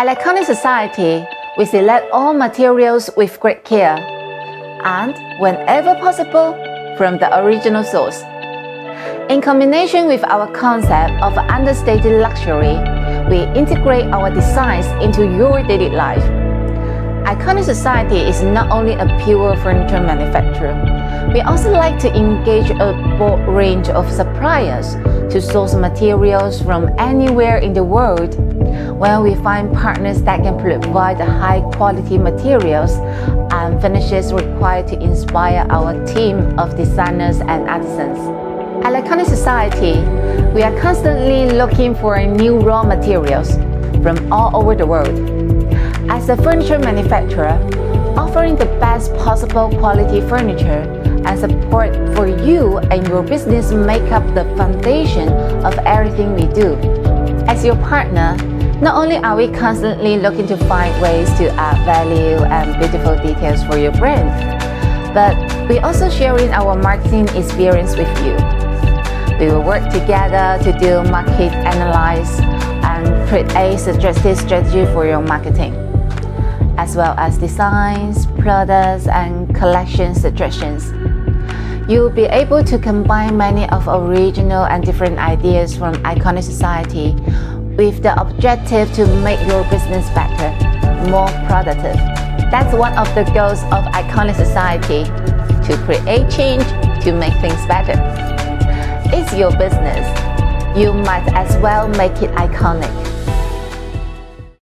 At Iconic Society, we select all materials with great care and, whenever possible, from the original source. In combination with our concept of understated luxury, we integrate our designs into your daily life. Iconic Society is not only a pure furniture manufacturer, we also like to engage a broad range of suppliers to source materials from anywhere in the world. When we find partners that can provide the high quality materials and finishes required to inspire our team of designers and artisans. At Iconic Society, we are constantly looking for new raw materials from all over the world. As a furniture manufacturer, offering the best possible quality furniture and support for you and your business make up the foundation of everything we do. As your partner, not only are we constantly looking to find ways to add value and beautiful details for your brand, but we also sharing our marketing experience with you. We will work together to do market analysis and create a suggested strategy for your marketing, as well as designs, products, and collection suggestions. You'll be able to combine many of original and different ideas from Iconic Society with the objective to make your business better, more productive. That's one of the goals of Iconic Society, to create change to make things better. It's your business. You might as well make it iconic.